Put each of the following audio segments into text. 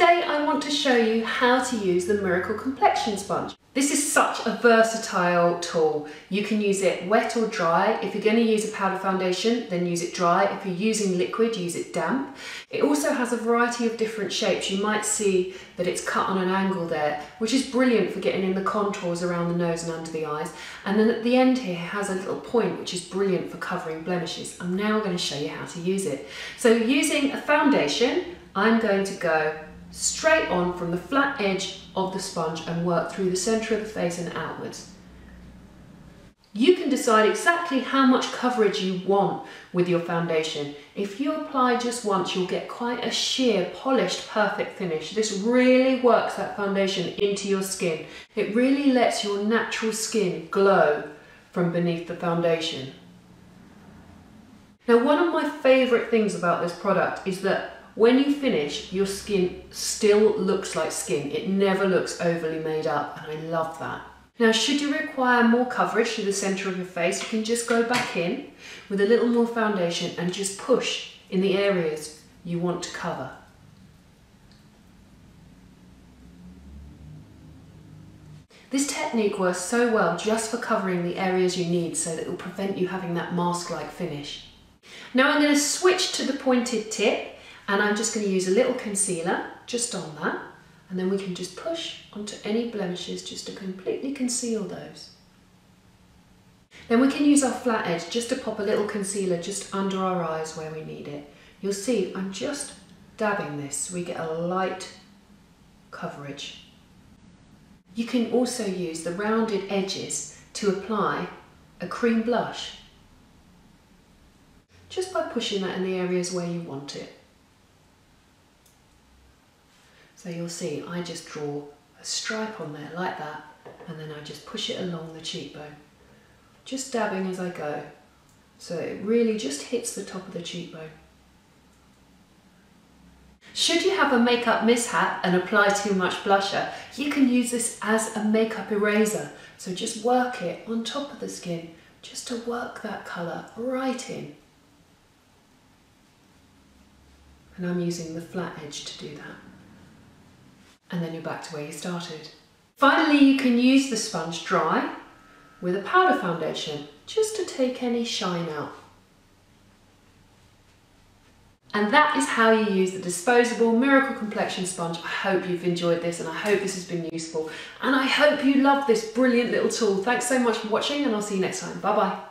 Today I want to show you how to use the Miracle Complexion Sponge. This is such a versatile tool. You can use it wet or dry. If you're going to use a powder foundation, then use it dry. If you're using liquid, use it damp. It also has a variety of different shapes. You might see that it's cut on an angle there, which is brilliant for getting in the contours around the nose and under the eyes. And then at the end here, it has a little point, which is brilliant for covering blemishes. I'm now going to show you how to use it. So using a foundation, I'm going to go straight on from the flat edge of the sponge and work through the centre of the face and outwards. You can decide exactly how much coverage you want with your foundation. If you apply just once, you'll get quite a sheer, polished, perfect finish. This really works that foundation into your skin. It really lets your natural skin glow from beneath the foundation. Now, one of my favourite things about this product is that when you finish, your skin still looks like skin. It never looks overly made up, and I love that. Now, should you require more coverage to the center of your face, you can just go back in with a little more foundation and just push in the areas you want to cover. This technique works so well just for covering the areas you need so that it will prevent you having that mask-like finish. Now I'm going to switch to the pointed tip and I'm just going to use a little concealer just on that and then we can just push onto any blemishes just to completely conceal those. Then we can use our flat edge just to pop a little concealer just under our eyes where we need it. You'll see I'm just dabbing this so we get a light coverage. You can also use the rounded edges to apply a cream blush just by pushing that in the areas where you want it. So you'll see I just draw a stripe on there like that and then I just push it along the cheekbone. Just dabbing as I go. So it really just hits the top of the cheekbone. Should you have a makeup mishap and apply too much blusher, you can use this as a makeup eraser. So just work it on top of the skin, just to work that colour right in. And I'm using the flat edge to do that and then you're back to where you started. Finally, you can use the sponge dry with a powder foundation just to take any shine out. And that is how you use the disposable Miracle Complexion Sponge. I hope you've enjoyed this and I hope this has been useful. And I hope you love this brilliant little tool. Thanks so much for watching and I'll see you next time. Bye bye.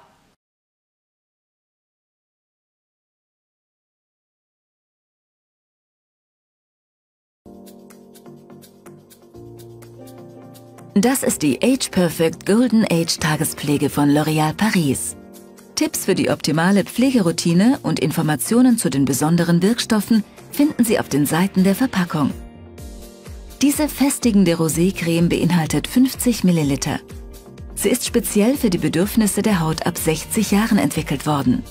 Das ist die Age Perfect Golden Age Tagespflege von L'Oréal Paris. Tipps für die optimale Pflegeroutine und Informationen zu den besonderen Wirkstoffen finden Sie auf den Seiten der Verpackung. Diese festigende Rosé-Creme beinhaltet 50 ml. Sie ist speziell für die Bedürfnisse der Haut ab 60 Jahren entwickelt worden.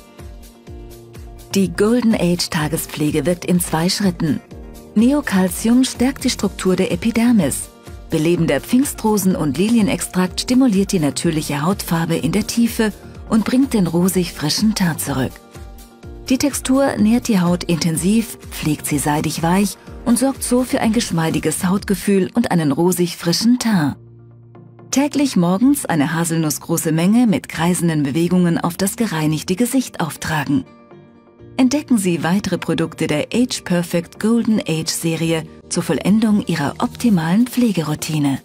Die Golden Age Tagespflege wirkt in zwei Schritten. Neocalcium stärkt die Struktur der Epidermis Belebender Pfingstrosen- und Lilienextrakt stimuliert die natürliche Hautfarbe in der Tiefe und bringt den rosig frischen Teint zurück. Die Textur nährt die Haut intensiv, pflegt sie seidig weich und sorgt so für ein geschmeidiges Hautgefühl und einen rosig frischen Teint. Täglich morgens eine haselnussgroße Menge mit kreisenden Bewegungen auf das gereinigte Gesicht auftragen. Entdecken Sie weitere Produkte der Age Perfect Golden Age Serie zur Vollendung Ihrer optimalen Pflegeroutine.